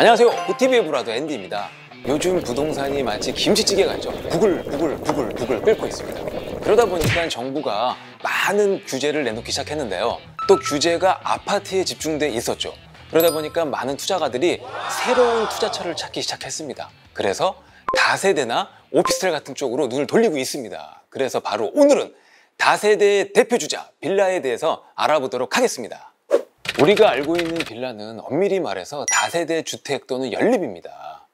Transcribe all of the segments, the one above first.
안녕하세요. 고TV의 브라더 앤디입니다. 요즘 부동산이 마치 김치찌개 같죠. 북을 북을 북을 북을 끓고 있습니다. 그러다 보니까 정부가 많은 규제를 내놓기 시작했는데요. 또 규제가 아파트에 집중돼 있었죠. 그러다 보니까 많은 투자가들이 새로운 투자처를 찾기 시작했습니다. 그래서 다세대나 오피스텔 같은 쪽으로 눈을 돌리고 있습니다. 그래서 바로 오늘은 다세대의 대표 주자 빌라에 대해서 알아보도록 하겠습니다. 우리가 알고 있는 빌라는 엄밀히 말해서 다세대 주택 또는 연립입니다.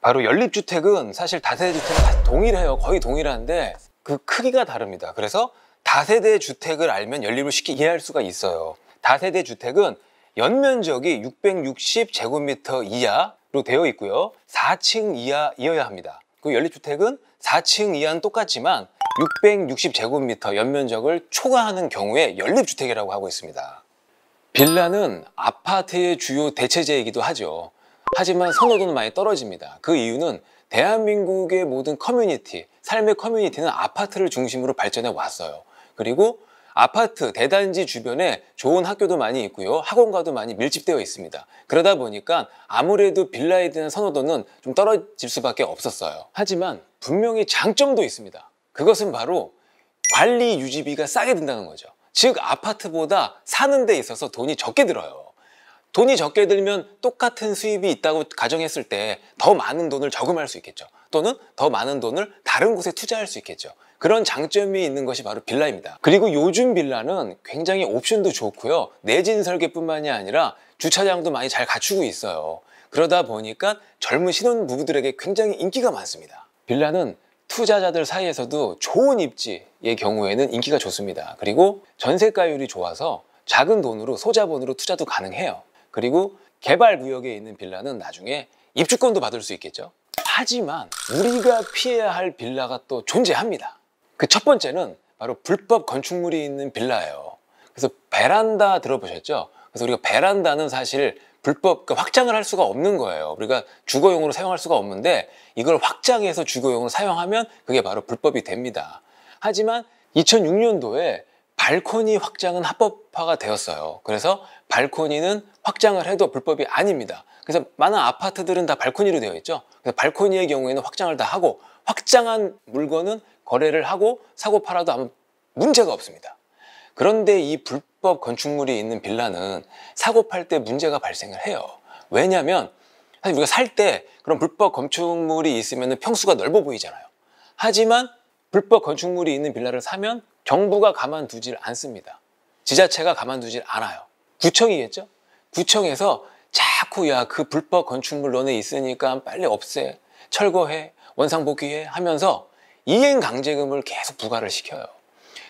바로 연립주택은 사실 다세대 주택과 동일해요. 거의 동일한데 그 크기가 다릅니다. 그래서 다세대 주택을 알면 연립을 쉽게 이해할 수가 있어요. 다세대 주택은 연면적이 660제곱미터 이하로 되어 있고요. 4층 이하이어야 합니다. 그 연립주택은 4층 이하는 똑같지만 660제곱미터 연면적을 초과하는 경우에 연립주택이라고 하고 있습니다. 빌라는 아파트의 주요 대체제이기도 하죠. 하지만 선호도는 많이 떨어집니다. 그 이유는 대한민국의 모든 커뮤니티, 삶의 커뮤니티는 아파트를 중심으로 발전해 왔어요. 그리고 아파트, 대단지 주변에 좋은 학교도 많이 있고요. 학원가도 많이 밀집되어 있습니다. 그러다 보니까 아무래도 빌라에 대한 선호도는 좀 떨어질 수밖에 없었어요. 하지만 분명히 장점도 있습니다. 그것은 바로 관리 유지비가 싸게 든다는 거죠. 즉 아파트보다 사는 데 있어서 돈이 적게 들어요. 돈이 적게 들면 똑같은 수입이 있다고 가정했을 때 더 많은 돈을 저금할 수 있겠죠. 또는 더 많은 돈을 다른 곳에 투자할 수 있겠죠. 그런 장점이 있는 것이 바로 빌라입니다. 그리고 요즘 빌라는 굉장히 옵션도 좋고요. 내진 설계뿐만이 아니라 주차장도 많이 잘 갖추고 있어요. 그러다 보니까 젊은 신혼 부부들에게 굉장히 인기가 많습니다. 빌라는 투자자들 사이에서도 좋은 입지의 경우에는 인기가 좋습니다. 그리고 전세가율이 좋아서 작은 돈으로 소자본으로 투자도 가능해요. 그리고 개발 구역에 있는 빌라는 나중에 입주권도 받을 수 있겠죠. 하지만 우리가 피해야 할 빌라가 또 존재합니다. 그 첫 번째는 바로 불법 건축물이 있는 빌라예요. 그래서 베란다 들어보셨죠? 그래서 우리가 베란다는 사실 불법 그러니까 확장을 할 수가 없는 거예요. 우리가 주거용으로 사용할 수가 없는데 이걸 확장해서 주거용으로 사용하면 그게 바로 불법이 됩니다. 하지만 2006년도에 발코니 확장은 합법화가 되었어요. 그래서 발코니는 확장을 해도 불법이 아닙니다. 그래서 많은 아파트들은 다 발코니로 되어 있죠. 그래서 발코니의 경우에는 확장을 다 하고 확장한 물건은 거래를 하고 사고 팔아도 아무 문제가 없습니다. 그런데 이 불법 건축물이 있는 빌라는 사고 팔 때 문제가 발생을 해요. 왜냐하면 사실 우리가 살 때 그런 불법 건축물이 있으면 평수가 넓어 보이잖아요. 하지만 불법 건축물이 있는 빌라를 사면 정부가 가만두질 않습니다. 지자체가 가만두질 않아요. 구청이겠죠? 구청에서 자꾸 야 그 불법 건축물 너네 있으니까 빨리 없애, 철거해, 원상복귀해 하면서 이행 강제금을 계속 부과를 시켜요.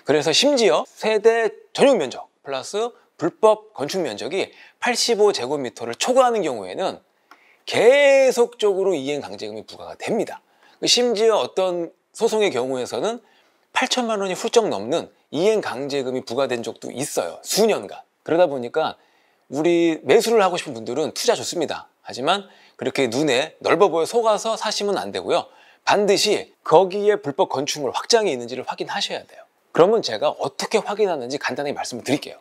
그래서 심지어 세대 전용 면적 플러스 불법 건축 면적이 85제곱미터를 초과하는 경우에는 계속적으로 이행 강제금이 부과가 됩니다. 심지어 어떤 소송의 경우에서는 8천만 원이 훌쩍 넘는 이행 강제금이 부과된 적도 있어요. 수년간. 그러다 보니까 우리 매수를 하고 싶은 분들은 투자 좋습니다. 하지만 그렇게 눈에 넓어 보여 속아서 사시면 안 되고요. 반드시 거기에 불법 건축물 확장이 있는지를 확인하셔야 돼요. 그러면 제가 어떻게 확인하는지 간단히 말씀을 드릴게요.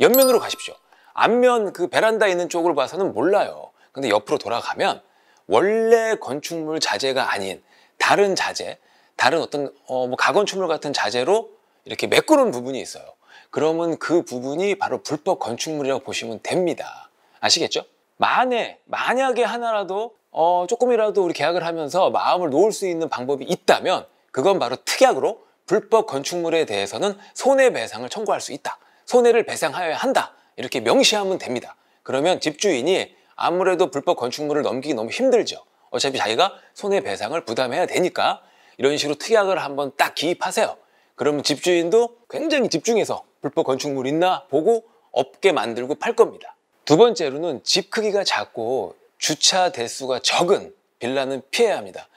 옆면으로 가십시오. 앞면 그 베란다 있는 쪽을 봐서는 몰라요. 근데 옆으로 돌아가면 원래 건축물 자재가 아닌 다른 자재, 다른 어떤 어, 뭐 가건축물 같은 자재로 이렇게 메꾸는 부분이 있어요. 그러면 그 부분이 바로 불법 건축물이라고 보시면 됩니다. 아시겠죠? 만에 만약에 하나라도 어, 조금이라도 우리 계약을 하면서 마음을 놓을 수 있는 방법이 있다면 그건 바로 특약으로 불법 건축물에 대해서는 손해배상을 청구할 수 있다. 손해를 배상하여야 한다. 이렇게 명시하면 됩니다. 그러면 집주인이 아무래도 불법 건축물을 넘기기 너무 힘들죠. 어차피 자기가 손해배상을 부담해야 되니까 이런 식으로 특약을 한번 딱 기입하세요. 그러면 집주인도 굉장히 집중해서 불법 건축물 있나 보고 없게 만들고 팔 겁니다. 두 번째로는 집 크기가 작고 주차 대수가 적은 빌라는 피해야 합니다.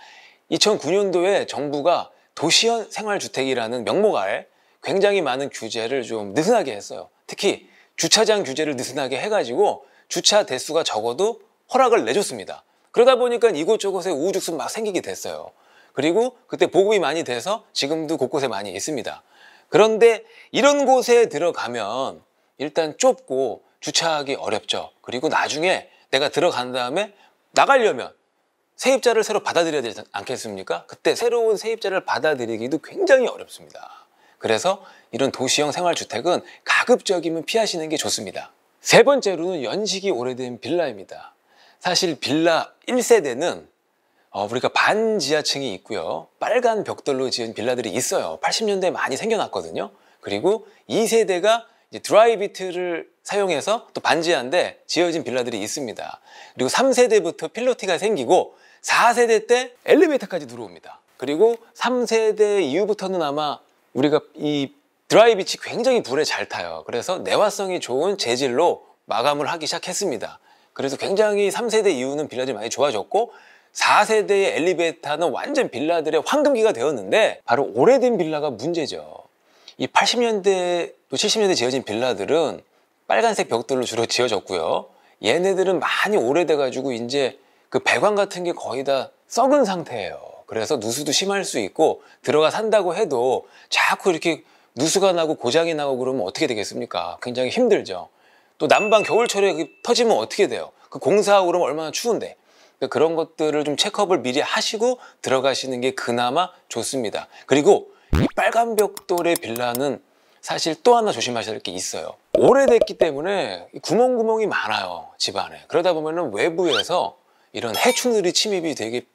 2009년도에 정부가 도시형 생활주택이라는 명목 아래 굉장히 많은 규제를 좀 느슨하게 했어요. 특히 주차장 규제를 느슨하게 해가지고 주차 대수가 적어도 허락을 내줬습니다. 그러다 보니까 이곳저곳에 우후죽순 막 생기게 됐어요. 그리고 그때 보급이 많이 돼서 지금도 곳곳에 많이 있습니다. 그런데 이런 곳에 들어가면 일단 좁고 주차하기 어렵죠. 그리고 나중에 내가 들어간 다음에 나가려면 세입자를 새로 받아들여야 되지 않겠습니까? 그때 새로운 세입자를 받아들이기도 굉장히 어렵습니다. 그래서 이런 도시형 생활주택은 가급적이면 피하시는 게 좋습니다. 세 번째로는 연식이 오래된 빌라입니다. 사실 빌라 1세대는 어, 우리가 반지하층이 있고요. 빨간 벽돌로 지은 빌라들이 있어요. 80년대에 많이 생겨났거든요. 그리고 2세대가 드라이비트를 사용해서 또 반지하인데 지어진 빌라들이 있습니다. 그리고 3세대부터 필로티가 생기고 4세대 때 엘리베이터까지 들어옵니다. 그리고 3세대 이후부터는 아마 우리가 이 드라이비치 굉장히 불에 잘 타요. 그래서 내화성이 좋은 재질로 마감을 하기 시작했습니다. 그래서 굉장히 3세대 이후는 빌라들이 많이 좋아졌고 4세대의 엘리베이터는 완전 빌라들의 황금기가 되었는데 바로 오래된 빌라가 문제죠. 이 80년대 또 70년대 지어진 빌라들은 빨간색 벽돌로 주로 지어졌고요. 얘네들은 많이 오래돼가지고 이제 그 배관 같은 게 거의 다 썩은 상태예요. 그래서 누수도 심할 수 있고 들어가 산다고 해도 자꾸 이렇게 누수가 나고 고장이 나고 그러면 어떻게 되겠습니까? 굉장히 힘들죠. 또 난방 겨울철에 터지면 어떻게 돼요? 그 공사하고 그러면 얼마나 추운데. 그러니까 그런 것들을 좀 체크업을 미리 하시고 들어가시는 게 그나마 좋습니다. 그리고 이 빨간 벽돌의 빌라는 사실 또 하나 조심하셔야 될 게 있어요. 오래됐기 때문에 구멍구멍이 많아요, 집 안에. 그러다 보면 은 외부에서 이런 해충들이 침입이 되게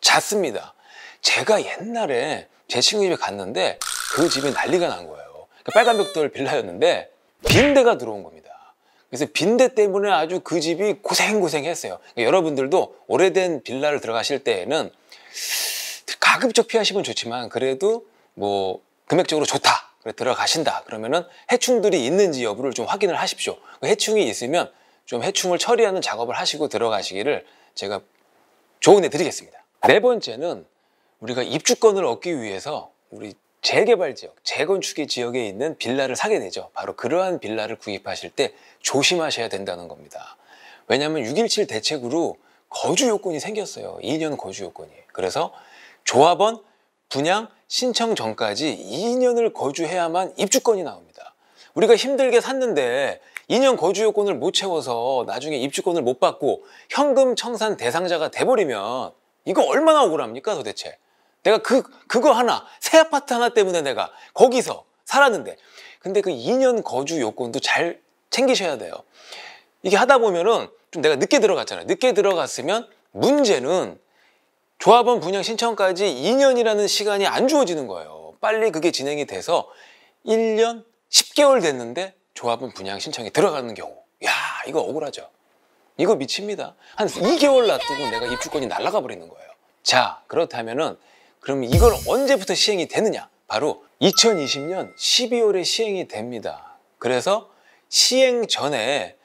잦습니다. 제가 옛날에 제 친구 집에 갔는데 그 집에 난리가 난 거예요. 그러니까 빨간 벽돌 빌라였는데 빈대가 들어온 겁니다. 그래서 빈대 때문에 아주 그 집이 고생고생했어요. 그러니까 여러분들도 오래된 빌라를 들어가실 때에는 가급적 피하시면 좋지만 그래도 뭐 금액적으로 좋다. 그래 들어가신다. 그러면은 해충들이 있는지 여부를 좀 확인을 하십시오. 그 해충이 있으면 좀 해충을 처리하는 작업을 하시고 들어가시기를 제가 조언해 드리겠습니다. 네 번째는 우리가 입주권을 얻기 위해서 우리 재개발 지역, 재건축의 지역에 있는 빌라를 사게 되죠. 바로 그러한 빌라를 구입하실 때 조심하셔야 된다는 겁니다. 왜냐하면 6.17 대책으로 거주 요건이 생겼어요. 2년 거주 요건이. 그래서 조합원 분양 신청 전까지 2년을 거주해야만 입주권이 나옵니다. 우리가 힘들게 샀는데 2년 거주 요건을 못 채워서 나중에 입주권을 못 받고 현금 청산 대상자가 돼버리면 이거 얼마나 억울합니까 도대체? 내가 그 그거 하나 새 아파트 하나 때문에 내가 거기서 살았는데. 근데 그 2년 거주 요건도 잘 챙기셔야 돼요. 이게 하다 보면은 좀 내가 늦게 들어갔잖아요. 늦게 들어갔으면 문제는 조합원 분양 신청까지 2년이라는 시간이 안 주어지는 거예요. 빨리 그게 진행이 돼서 1년 10개월 됐는데 조합은 분양 신청이 들어가는 경우. 야 이거 억울하죠. 이거 미칩니다. 한 2개월 놔두고 내가 입주권이 날아가 버리는 거예요. 자 그렇다면은 그럼 이걸 언제부터 시행이 되느냐? 바로 2020년 12월에 시행이 됩니다. 그래서 시행 전에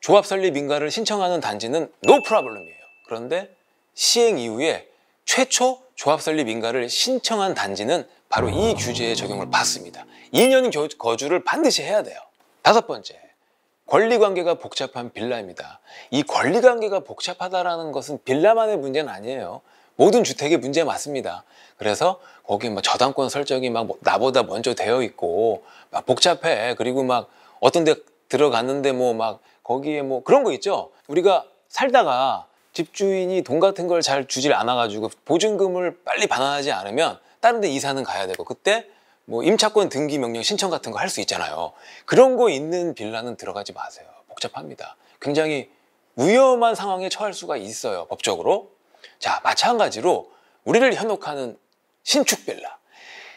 조합 설립 인가를 신청하는 단지는 no problem이에요. 그런데 시행 이후에 최초 조합 설립 인가를 신청한 단지는 바로 이 규제에 적용을 받습니다 2년 거주를 반드시 해야 돼요 다섯 번째, 권리관계가 복잡한 빌라입니다. 이 권리관계가 복잡하다는 것은 빌라만의 문제는 아니에요. 모든 주택의 문제 맞습니다. 그래서 거기 뭐 저당권 설정이 막뭐 나보다 먼저 되어 있고 막 복잡해. 그리고 막 어떤 데 들어갔는데 뭐 막 거기에 뭐 그런 거 있죠. 우리가 살다가 집주인이 돈 같은 걸 잘 주질 않아가지고 보증금을 빨리 반환하지 않으면 다른 데 이사는 가야 되고 그때 뭐 임차권 등기 명령 신청 같은 거 할 수 있잖아요. 그런 거 있는 빌라는 들어가지 마세요. 복잡합니다. 굉장히 위험한 상황에 처할 수가 있어요. 법적으로. 자, 마찬가지로 우리를 현혹하는 신축 빌라.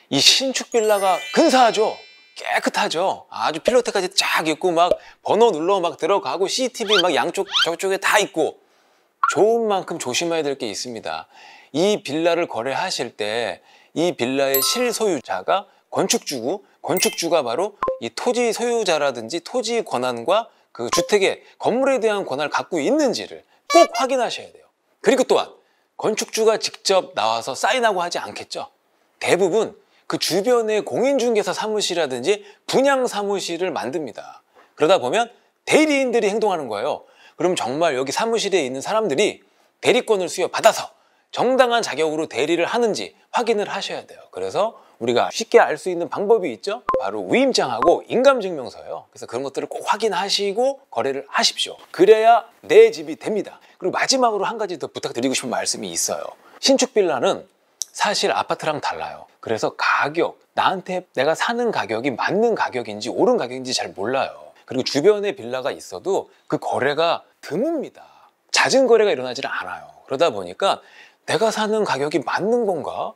이 신축 빌라가 근사하죠. 깨끗하죠. 아주 필로테까지 쫙 있고 막 번호 눌러 막 들어가고 CCTV 막 양쪽 저쪽에 다 있고 좋은 만큼 조심해야 될 게 있습니다. 이 빌라를 거래하실 때 이 빌라의 실소유자가 건축주고 건축주가 바로 이 토지 소유자라든지 토지 권한과 그 주택의 건물에 대한 권한을 갖고 있는지를 꼭 확인하셔야 돼요. 그리고 또한 건축주가 직접 나와서 사인하고 하지 않겠죠. 대부분 그 주변에 공인중개사 사무실이라든지 분양 사무실을 만듭니다. 그러다 보면 대리인들이 행동하는 거예요. 그럼 정말 여기 사무실에 있는 사람들이 대리권을 수여받아서 정당한 자격으로 대리를 하는지 확인을 하셔야 돼요. 그래서 우리가 쉽게 알 수 있는 방법이 있죠. 바로 위임장하고 인감증명서예요. 그래서 그런 것들을 꼭 확인하시고 거래를 하십시오. 그래야 내 집이 됩니다. 그리고 마지막으로 한 가지 더 부탁드리고 싶은 말씀이 있어요. 신축 빌라는 사실 아파트랑 달라요. 그래서 가격, 나한테 내가 사는 가격이 맞는 가격인지 옳은 가격인지 잘 몰라요. 그리고 주변에 빌라가 있어도 그 거래가 드뭅니다. 잦은 거래가 일어나질 않아요. 그러다 보니까 내가 사는 가격이 맞는 건가?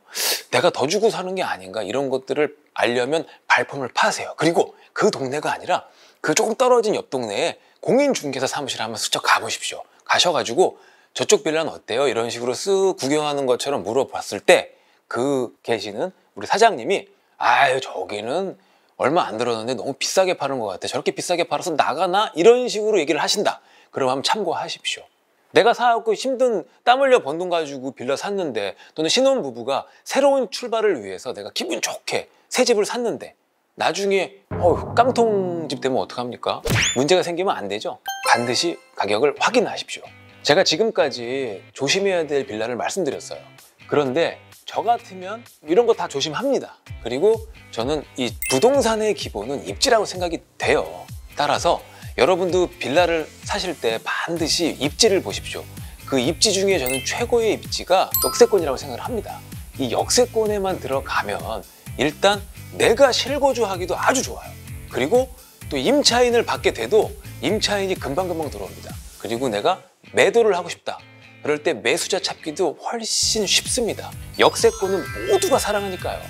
내가 더 주고 사는 게 아닌가? 이런 것들을 알려면 발품을 파세요. 그리고 그 동네가 아니라 그 조금 떨어진 옆 동네에 공인중개사 사무실 한번 슬쩍 가보십시오. 가셔가지고 저쪽 빌라는 어때요? 이런 식으로 쓱 구경하는 것처럼 물어봤을 때 그 계시는 우리 사장님이 아유 저기는 얼마 안 들었는데 너무 비싸게 파는 것 같아. 저렇게 비싸게 팔아서 나가나? 이런 식으로 얘기를 하신다. 그럼 한번 참고하십시오. 내가 사갖고 힘든 땀 흘려 번 돈 가지고 빌라 샀는데 또는 신혼부부가 새로운 출발을 위해서 내가 기분 좋게 새 집을 샀는데 나중에 어휴, 깡통집 되면 어떡합니까? 문제가 생기면 안 되죠. 반드시 가격을 확인하십시오. 제가 지금까지 조심해야 될 빌라를 말씀드렸어요. 그런데 저 같으면 이런 거 다 조심합니다. 그리고 저는 이 부동산의 기본은 입지라고 생각이 돼요. 따라서 여러분도 빌라를 사실 때 반드시 입지를 보십시오. 그 입지 중에 저는 최고의 입지가 역세권이라고 생각을 합니다. 이 역세권에만 들어가면 일단 내가 실거주하기도 아주 좋아요. 그리고 또 임차인을 받게 돼도 임차인이 금방금방 들어옵니다. 그리고 내가 매도를 하고 싶다. 그럴 때 매수자 찾기도 훨씬 쉽습니다. 역세권은 모두가 사랑하니까요.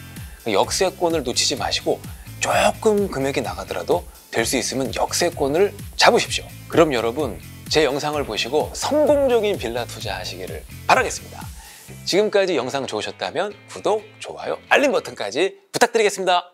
역세권을 놓치지 마시고 조금 금액이 나가더라도 될 수 있으면 역세권을 잡으십시오. 그럼 여러분 제 영상을 보시고 성공적인 빌라 투자하시기를 바라겠습니다. 지금까지 영상 좋으셨다면 구독, 좋아요, 알림 버튼까지 부탁드리겠습니다.